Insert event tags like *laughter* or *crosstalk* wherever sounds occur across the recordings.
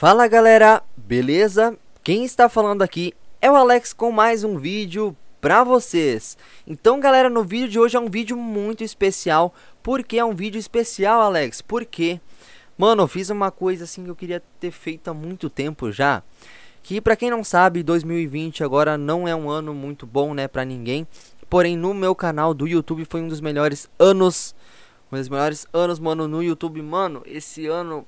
Fala galera, beleza? Quem está falando aqui é o Alex com mais um vídeo pra vocês. Então galera, no vídeo de hoje é um vídeo muito especial. Por que é um vídeo especial, Alex? Porque, mano, eu fiz uma coisa assim que eu queria ter feito há muito tempo já. Que pra quem não sabe, 2020 agora não é um ano muito bom, né, pra ninguém. Porém, no meu canal do YouTube foi um dos melhores anos. Um dos melhores anos, mano, no YouTube. Mano, esse ano,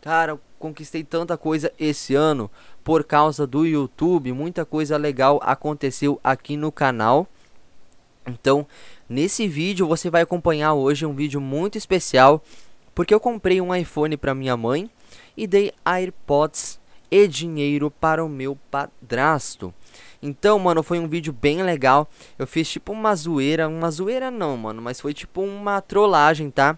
cara, conquistei tanta coisa esse ano por causa do YouTube. Muita coisa legal aconteceu aqui no canal. Então, nesse vídeo você vai acompanhar hoje um vídeo muito especial. Porque eu comprei um iPhone para minha mãe e dei AirPods e dinheiro para o meu padrasto. Então, mano, foi um vídeo bem legal. Eu fiz tipo uma zoeira, uma zoeira não, mano, mas foi tipo uma trollagem, tá?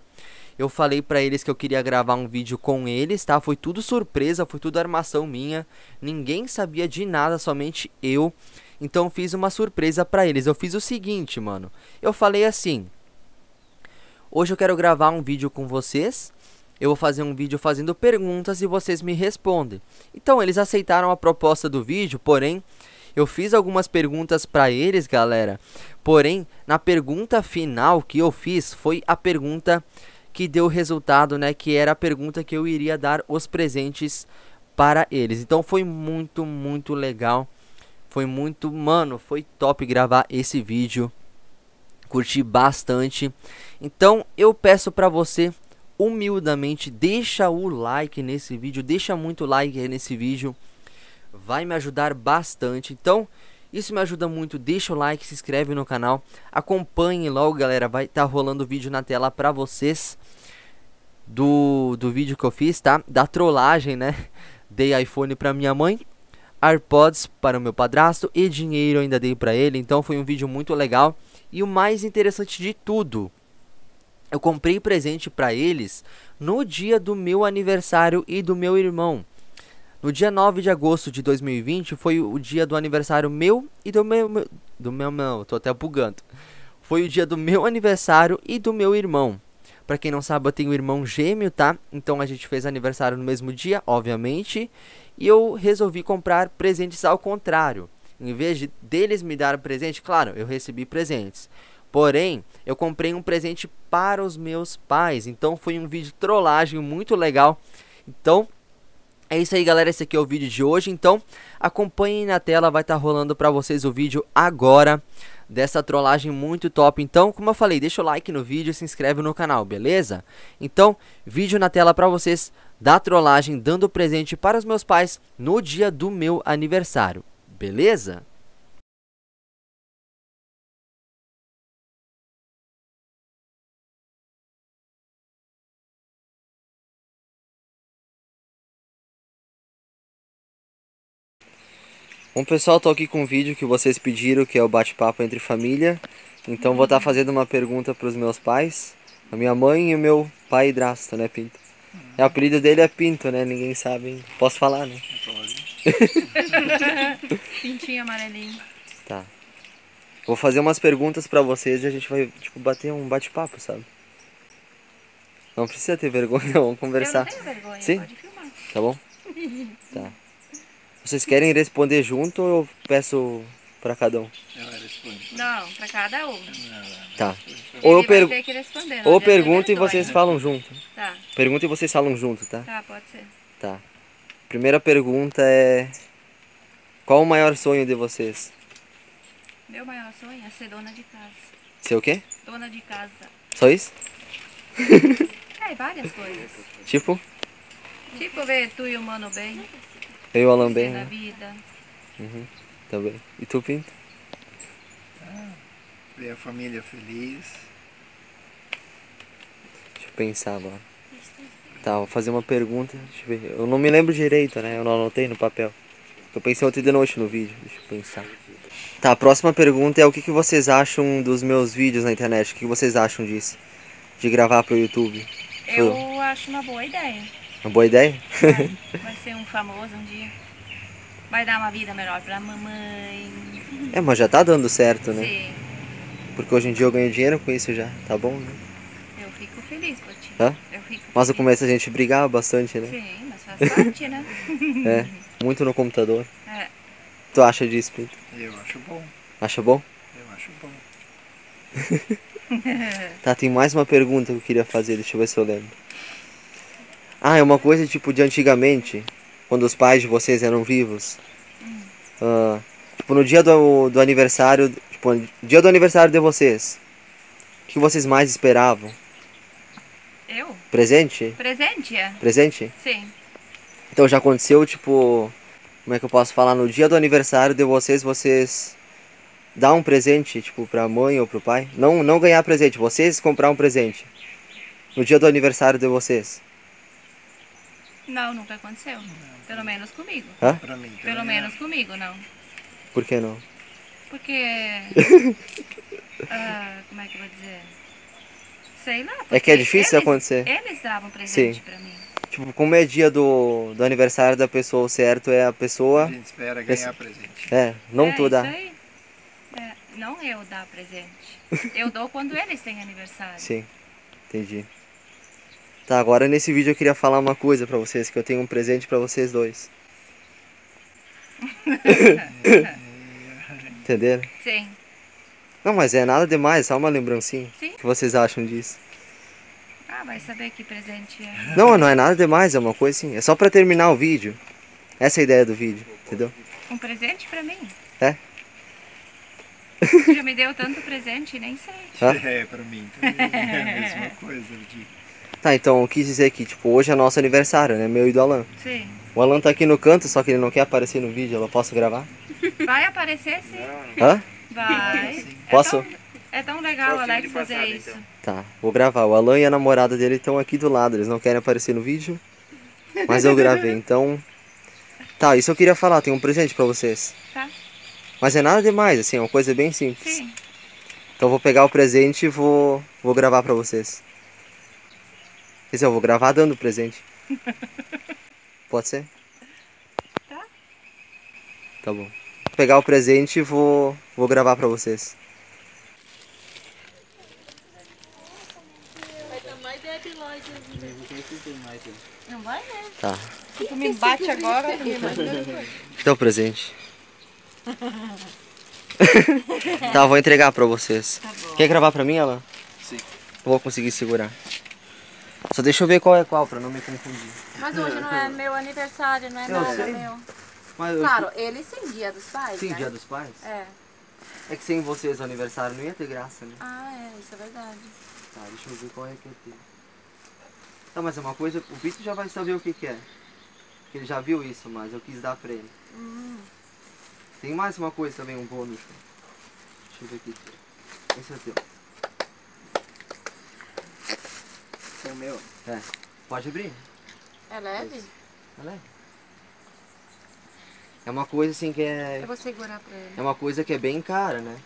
Eu falei pra eles que eu queria gravar um vídeo com eles, tá? Foi tudo surpresa, foi tudo armação minha. Ninguém sabia de nada, somente eu. Então fiz uma surpresa pra eles. Eu fiz o seguinte, mano. Eu falei assim: Hoje eu quero gravar um vídeo com vocês. Eu vou fazer um vídeo fazendo perguntas e vocês me respondem. Então eles aceitaram a proposta do vídeo, porém eu fiz algumas perguntas para eles, galera. Porém, na pergunta final que eu fiz foi a pergunta que deu resultado, né? Que era a pergunta que eu iria dar os presentes para eles. Então foi muito, muito legal. Foi muito, mano, foi top gravar esse vídeo. Curti bastante. Então eu peço para você humildamente deixa o like nesse vídeo, deixa muito like nesse vídeo vai me ajudar bastante. Então, isso me ajuda muito. Deixa o like, se inscreve no canal. Acompanhe logo, galera. Vai estar tá rolando o vídeo na tela pra vocês. Do, do vídeo que eu fiz, tá? Da trollagem, né? *laughs* Dei iPhone pra minha mãe. AirPods para o meu padrasto. E dinheiro ainda dei pra ele. Então foi um vídeo muito legal. E o mais interessante de tudo. Eu comprei presente para eles no dia do meu aniversário e do meu irmão. No dia 9 de agosto de 2020 foi o dia do aniversário meu e do meu, do meu não, tô até bugando. Foi o dia do meu aniversário e do meu irmão. Para quem não sabe, eu tenho um irmão gêmeo, tá? Então a gente fez aniversário no mesmo dia, obviamente, e eu resolvi comprar presentes ao contrário. Em vez de deles me dar presente, claro, eu recebi presentes. Porém, eu comprei um presente para os meus pais. Então foi um vídeo trollagem muito legal. Então, é isso aí, galera. Esse aqui é o vídeo de hoje. Então, acompanhem na tela. Vai estar tá rolando para vocês o vídeo agora dessa trollagem muito top. Então, como eu falei, deixa o like no vídeo e se inscreve no canal, beleza? Então, vídeo na tela para vocês da trollagem dando presente para os meus pais no dia do meu aniversário, beleza? Bom pessoal, tô aqui com um vídeo que vocês pediram, que é o bate-papo entre família. Então vou estar tá fazendo uma pergunta para os meus pais, a minha mãe e o meu pai Drasto, né, Pinto? É, o apelido dele é Pinto, né? Ninguém sabe. Posso falar, né? Pode. *laughs* Pintinho amarelinho. Tá. Vou fazer umas perguntas para vocês e a gente vai, tipo, bater um bate-papo, sabe? Não precisa ter vergonha, *laughs* vamos conversar. Eu não tenho vergonha, Sim? pode filmar. Tá bom? *laughs* tá. Vocês querem responder junto ou eu peço pra cada um? Não, pra cada um. Tá. Ou eu, vai per... ter que responder, não ou pergunta e vocês falam junto. Tá, Pergunta e vocês falam junto, tá? tá, pode ser. Tá. Primeira pergunta é... Qual o maior sonho de vocês? Meu maior sonho é ser dona de casa. Ser o quê? Dona de casa. Só isso? *laughs* É, várias coisas. Tipo? Tipo, ver tu e o mano bem. Eu e o Alan bem, né? vida. Uhum. Tá bem. E tu, Pinto? Ver a família feliz. Deixa eu pensar agora. Tá, vou fazer uma pergunta. Deixa eu ver. Eu não me lembro direito, né? Eu não anotei no papel. Eu pensei ontem de noite no vídeo. Deixa eu pensar. Tá, a próxima pergunta é o que, que vocês acham dos meus vídeos na internet? O que, que vocês acham disso? De gravar pro YouTube? Eu acho uma boa ideia. Uma boa ideia? Vai, *laughs* vai ser um famoso um dia. Vai dar uma vida melhor pra mamãe. é, mas já tá dando certo, né? Sim, Porque hoje em dia eu ganho dinheiro com isso já. Tá bom, né? eu fico feliz ti. Hã? Eu fico Mas no começo a gente brigava bastante, né? Sim, mas Faz parte, né? *laughs* É, muito no computador. É. Tu acha disso, Pedro? Eu acho bom, Acha bom? eu acho bom. *laughs* Tá, tem mais uma pergunta que eu queria fazer, deixa eu ver se eu lembro. Ah, é uma coisa tipo de antigamente, quando os pais de vocês eram vivos. Ah, tipo, no dia do, do aniversário, tipo, no dia do aniversário de vocês, o que vocês mais esperavam? Eu? Presente? Presente? é? Presente? Sim. Então já aconteceu, tipo, como é que eu posso falar? No dia do aniversário de vocês, vocês dá um presente, tipo, pra mãe ou pro pai? Não, não ganhar presente, vocês comprar um presente. No dia do aniversário de vocês. Não, nunca aconteceu. Pelo menos comigo. Hã? Pra mim também. Pelo menos comigo, não. Por que não? Porque. *laughs* ah, como é que eu vou dizer? Sei lá. É que é difícil eles, acontecer. Eles davam presente pra mim. Tipo, como é dia do, do aniversário da pessoa, o certo é a A pessoa. gente espera ganhar presente. É, não é, tu dá. Isso aí. É, não eu dar presente. *laughs* Eu dou quando eles têm aniversário. Sim, entendi. Tá, agora nesse vídeo eu queria falar uma coisa pra vocês, que eu tenho um presente pra vocês dois. *laughs* Entenderam? Sim. Não, mas é nada demais, só uma lembrancinha. Sim. O que vocês acham disso? Ah, vai saber que presente é. Não, não é nada demais, é uma coisa assim. É só pra terminar o vídeo. Essa é a ideia do vídeo, entendeu? Um presente pra mim? É? Já me deu tanto presente, nem sei. Hã? É, pra mim também é a mesma coisa. De... Tá, então eu quis dizer que, tipo, hoje é nosso aniversário, né? Meu e do Alan. Sim. O Alan tá aqui no canto, só que ele não quer aparecer no vídeo, eu posso gravar? Vai aparecer sim. Hã? Vai. Posso? É tão, é tão legal o Alex fazer isso. Tá, vou gravar. O Alan e a namorada dele estão aqui do lado, eles não querem aparecer no vídeo, mas eu gravei, então. Tá, isso eu queria falar, tem um presente pra vocês. Tá? Mas é nada demais, assim, é uma coisa bem simples. Sim. Então eu vou pegar o presente e vou, vou gravar pra vocês. Quer dizer, eu vou gravar dando o presente. *laughs* Pode ser? Tá. Tá bom. Vou pegar o presente e vou, vou gravar pra vocês. Não vai, né? Tá. Tu me bate agora. Então o presente. *laughs* tá, eu vou entregar pra vocês. Tá bom. Quer gravar pra mim, Alan? Sim. Vou conseguir segurar. Deixa eu ver qual é qual, pra não me confundir. Mas hoje não é meu aniversário, não é Eu nada sei. meu. Mas eu- Claro, ele sim, dia dos pais, Sim, né? dia dos pais? É. É que sem vocês o aniversário não ia ter graça, né? Ah, é, isso é verdade. Tá, deixa eu ver qual é que eu tenho. Tá, mas é uma coisa, o Vitor já vai saber o que que é. Porque ele já viu isso, mas eu quis dar pra ele. Hum. Tem mais uma coisa também, um bônus. Deixa eu ver aqui. Esse é teu. É o meu. É. Pode abrir? É leve? Olha aí. É uma coisa assim que é. Eu vou segurar pra ele. É uma coisa que é bem cara, né?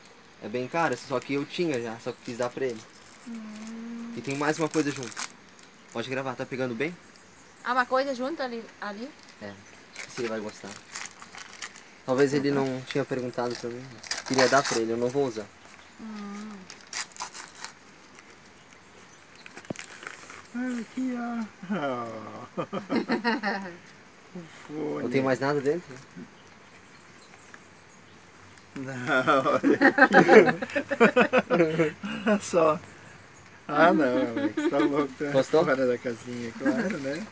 É bem cara, só que eu tinha já, só que quis dar pra ele. E tem mais uma coisa junto. Pode gravar, tá pegando bem? Ah, uma coisa junto ali? ali? É. Se ele vai gostar. Talvez ele não tinha perguntado pra mim. Queria dar pra ele, eu não vou usar. Ah, aqui, ó. Oh. Não tem mais nada dentro? Não, olha aqui. *laughs* Olha só. Ah, não, Alex, tá louco. Tá Gostou? Fora da casinha, claro, né?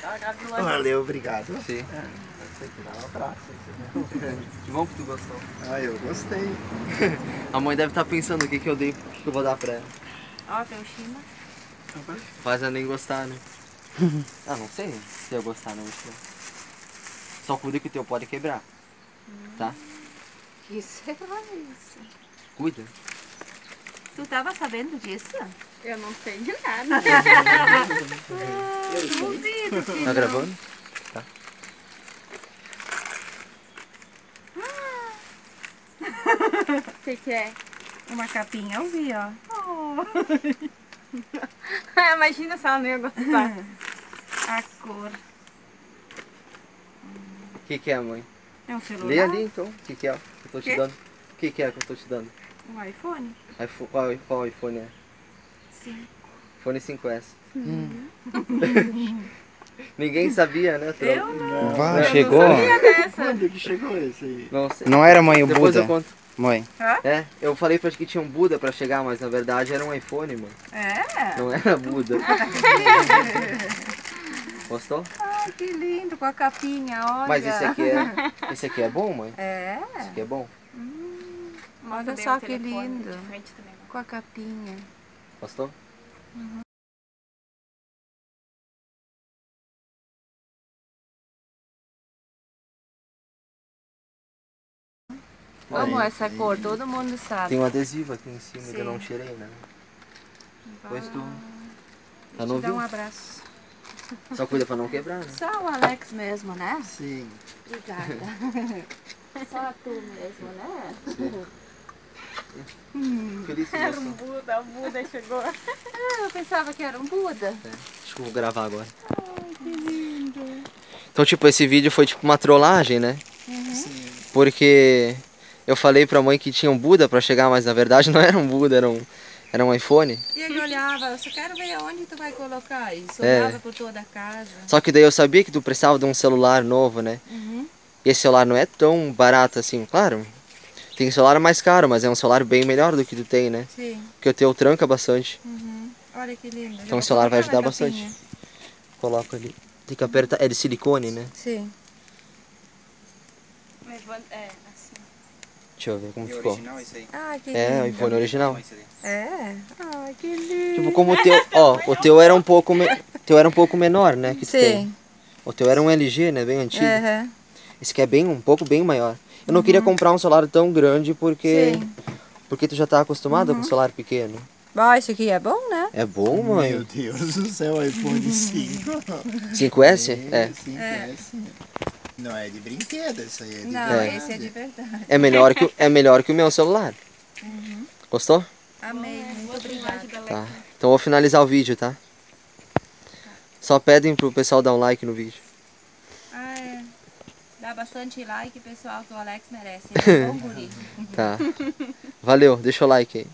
Tá, Valeu, obrigado. Sim. Um abraço. Que bom que tu gostou. Ah, eu gostei. A mãe deve estar pensando o que, que eu dei, o que, que eu vou dar pra ela. Ó, tem o Shima. Faz ela nem gostar, né? *laughs* ah, não sei se eu gostar não. Isso. Só cuida que o teu pode quebrar. Tá? Que será isso? Cuida. Tu tava sabendo disso? Eu não sei de nada. *laughs* Duvido Tá gravando? O que, que é? Uma capinha, eu vi, ó. *laughs* *laughs* Imagina se ela não ia gostar. *laughs* A cor. O que, que é, mãe? É um celular? Lê ali então. O que, que é que eu tô te dando? O que, que é que eu tô te dando? Um iPhone? iPhone, qual, qual iPhone é? Sim. iPhone 5S. *laughs* Ninguém sabia, né, Tro? Eu não. Eu chegou. Quando que chegou esse aí? Não sei. Não era mãe o Depois Buda? eu conto. Mãe. É, eu falei pra que tinha um Buda pra chegar, mas na verdade era um iPhone, mano. É? Não era Buda. *laughs* Gostou? Ai, que lindo, com a capinha, olha. Mas esse aqui é. Esse aqui é bom, mãe? É? Esse aqui é bom. Olha bem só que lindo. também. Com a capinha. Gostou? Amo Aí, essa cor, todo mundo sabe. Tem um adesivo aqui em cima que eu Sim. não tirei, né? Depois tu. Tá no dá um abraço. Só cuida pra não quebrar, né? Só o Alex mesmo, né? Sim. Obrigada. *laughs* Só tu mesmo, né? Feliz que Era um. Buda, o Buda chegou. Ah, eu pensava que era um Buda. Acho que eu vou gravar agora. Então, tipo, esse vídeo foi tipo uma trollagem, né? Sim. Porque eu falei pra mãe que tinha um Buda pra chegar, mas na verdade *laughs* não era um Buda, era um, era um iPhone. E ele olhava, eu só quero ver aonde tu vai colocar isso. É. Olhava por toda a casa. Só que daí eu sabia que tu precisava de um celular novo, né? Uhum. E esse celular não é tão barato assim, claro. Tem celular mais caro, mas é um celular bem melhor do que tu tem, né? Sim. Porque o teu tranca bastante. Uhum. Olha que lindo. Então o celular vai ajudar bastante. Coloca ali. Tem que apertar. É de silicone, né? Sim. Levanta, é. Deixa eu ver como E ficou. original isso aí? Ah, que É, o iPhone original. É? Ai, que lindo. Tipo, como o teu. Ó, o teu era um pouco. Me... teu era um pouco menor, né? Que tu tem. Sim. O teu era um LG, né? Bem antigo. Aham. Esse aqui é bem, um pouco bem maior. Eu não queria comprar um celular tão grande porque. Sim. Porque tu já tá acostumada com celular pequeno. Bom, isso aqui é bom, né? É bom, Meu mãe? Deus do céu, iPhone *laughs* 5. 5S? É. 5S. Não é de brinquedo, isso aí é de Não, verdade. esse é de verdade. É melhor que, o- é melhor que o meu celular. Gostou? Amei, muito obrigada. Tá. Então vou finalizar o vídeo, tá? Só pedem pro pessoal dar um like no vídeo. Ah, é. Dá bastante like, pessoal, que o Alex merece. *laughs* Ele é um bom guri. Tá. Valeu, deixa o like aí.